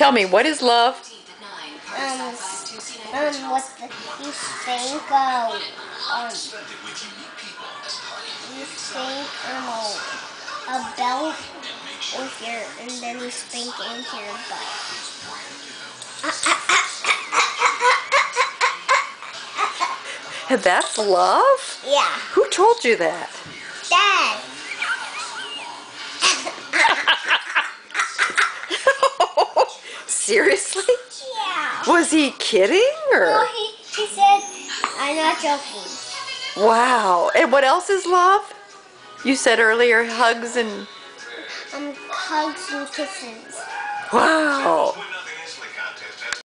Tell me, what is love? Um, um, what the, you think, uh, um, you think, um, a, a belt with your, and then you spank it into your butt. That's love? Yeah. Who told you that? Seriously? Yeah. Was he kidding Or? No, he, he said, I'm not joking. Wow. And what else is love? You said earlier hugs and Um, hugs and kisses. wow.